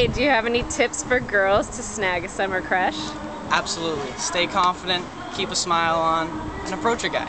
Hey, do you have any tips for girls to snag a summer crush? Absolutely. Stay confident, keep a smile on, and approach a guy.